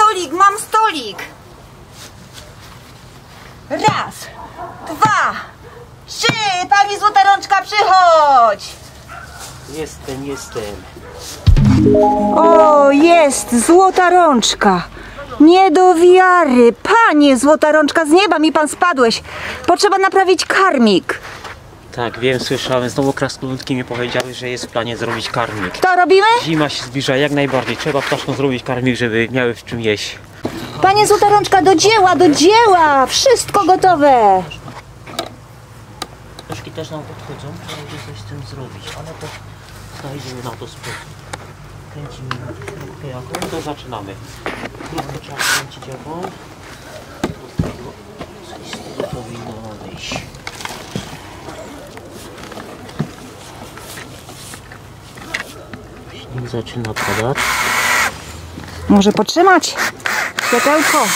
stolik, mam stolik. Raz, dwa, trzy, pani złota rączka, przychodź. Jestem, jestem. O, jest, złota rączka. Nie do wiary. Panie, złota rączka, z nieba mi pan spadłeś. Potrzeba naprawić karmik. Tak, wiem, słyszałem. Znowu krasnoludki mi powiedziały, że jest w planie zrobić karmik. To robimy? Zima się zbliża jak najbardziej. Trzeba ptaszkom zrobić karmik, żeby miały w czym jeść. Panie Złota Rączka, do dzieła, do dzieła! Wszystko gotowe! Ptaszki też nam podchodzą, trzeba będzie coś z tym zrobić, ale to znajdziemy na to sposób. Kręcimy kropkę jaką, to zaczynamy. Kropkę trzeba kręcić jaką. Z tego powinno wyjść. Zaczyna padać. Może potrzymać? Światełko!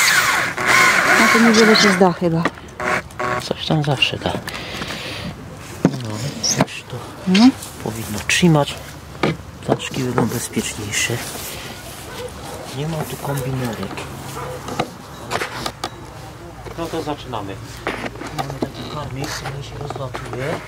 No to niewiele się zda chyba. Coś tam zawsze da. No, już to No. powinno trzymać. Ptaszki będą bezpieczniejsze. Nie ma tu kombinerek. No to zaczynamy. Mamy taki karmik, który się rozlatuje.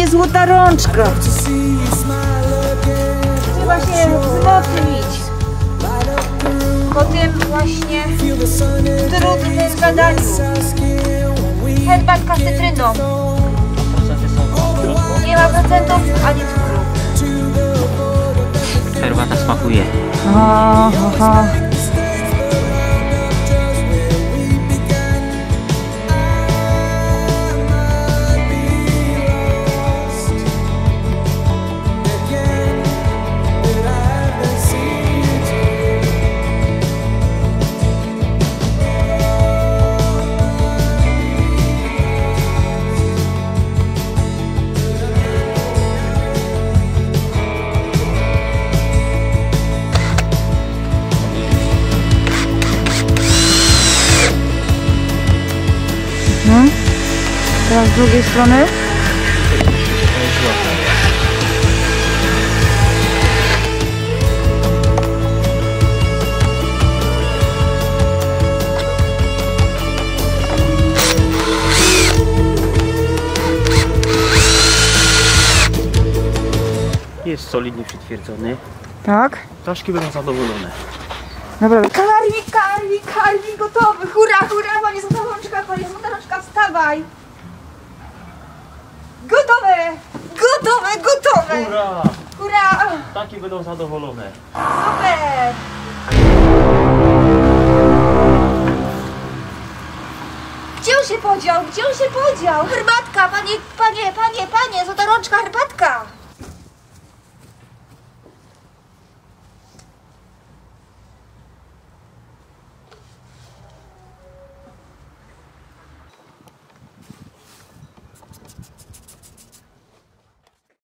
Panie Złota Rączka! Trzeba się wzmocnić po tym właśnie trudnym zadaniu. Herbatka z cytryną. Nie ma procentów ani cukru. Herbata smakuje. O, Teraz z drugiej strony. Jest solidnie przytwierdzony. Tak. Ptaszki będą zadowolone. Dobra. Karmik, karmik, karmik gotowy. Hurra, hurra, panie Złota Rączka, panie Złota Rączka, wstawaj. Gotowe, gotowe, gotowe. Hurra! Hurra, Ptaki będą zadowolone. super. Gdzie on się podział? Gdzie on się podział? Herbatka, panie, panie, panie, panie, złota rączka, herbatka.